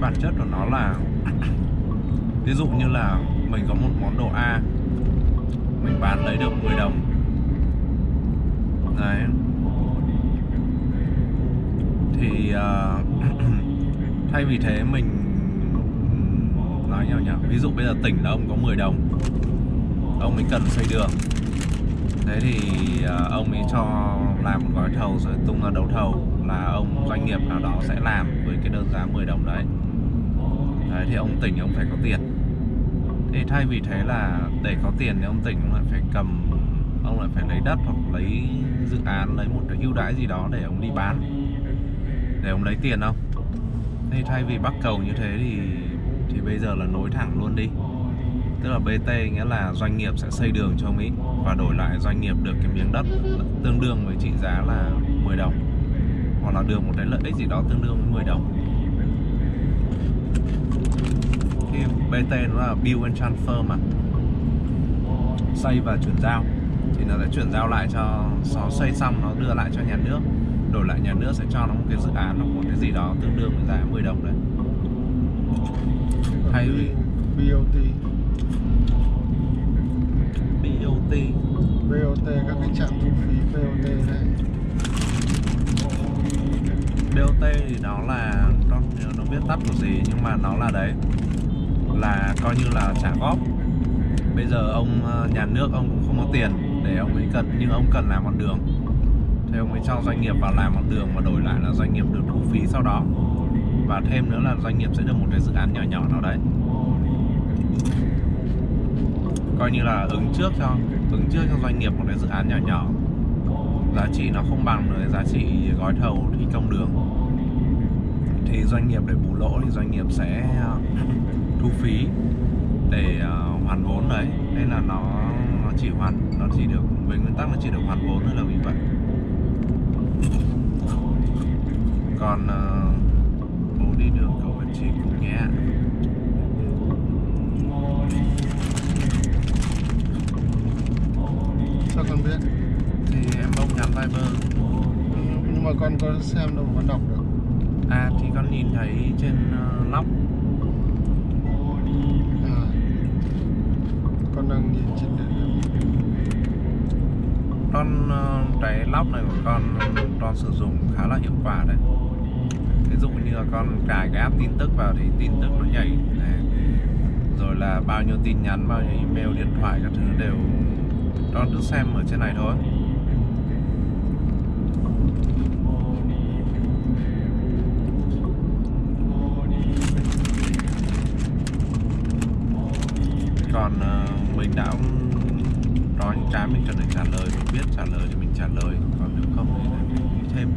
Bản chất của nó là ví dụ như là mình có một món đồ A mình bán lấy được 10 đồng. Đấy. Thì uh, thay vì thế mình nói nhỏ nhỉ ví dụ bây giờ tỉnh là ông có 10 đồng ông ấy cần xây đường. Thế thì uh, ông ấy cho làm một gói thầu rồi tung ra đấu thầu là ông doanh nghiệp nào đó sẽ làm với cái đơn giá 10 đồng đấy. Đấy, thì ông tỉnh ông phải có tiền. Thế thay vì thế là để có tiền thì ông tỉnh ông lại phải cầm, ông lại phải lấy đất hoặc lấy dự án, lấy một cái ưu đãi gì đó để ông đi bán, để ông lấy tiền không? Thế thay vì bắt cầu như thế thì thì bây giờ là nối thẳng luôn đi. Tức là BT nghĩa là doanh nghiệp sẽ xây đường cho Mỹ và đổi lại doanh nghiệp được cái miếng đất tương đương với trị giá là 10 đồng hoặc là được một cái lợi ích gì đó tương đương với 10 đồng. Thì BT nó là Build and Transfer mà. Xây và chuyển giao. Thì nó sẽ chuyển giao lại cho nó xây xong nó đưa lại cho nhà nước. Đổi lại nhà nước sẽ cho nó một cái dự án hoặc một cái gì đó tương đương với giá 10 đồng đấy. Thay vì BOT BOT BOT các cái trạm thu phí BOT này BOT thì nó là con nhớ nó biết tắt của gì, nhưng mà nó là đấy, là coi như là trả góp. Bây giờ ông ờ, nhà nước ông cũng không có tiền để ông ấy cần, nhưng ông cần làm con đường. Thì ông ấy cho doanh nghiệp vào làm con đường và đổi lại là doanh nghiệp được thu phí sau đó. Và thêm nữa là doanh nghiệp sẽ được một cái dự án nhỏ nhỏ nào đấy. Coi như là ứng trước cho, ứng trước cho doanh nghiệp một cái dự án nhỏ nhỏ giá trị nó không bằng được giá trị gói thầu thi công đường. Thì doanh nghiệp để bù lỗ thì doanh nghiệp sẽ à, thu phí để à, hoàn vốn đấy nên là nó nó chỉ hoàn, nó chỉ được về nguyên tắc nó chỉ được hoàn vốn thôi là vì vậy. Còn à, bố đi đường cầu Việt Trì cũng nhé. Sao con biết? Nhắn Viber. Nhưng mà con có xem đâu mà con đọc được. À thì con nhìn thấy trên uh, lóc à. con đang nhìn trên điện con uh, cái lóc này của con con sử dụng khá là hiệu quả đấy. Ví dụ như là con cài cái app tin tức vào thì tin tức nó nhảy này. rồi là bao nhiêu tin nhắn bao nhiêu email điện thoại các thứ đều con cứ xem ở trên này thôi còn ờ, mình đã nói những cái mình cần phải trả lời, mình biết trả lời thì mình trả lời. Còn nếu không thì mình nghĩ thêm.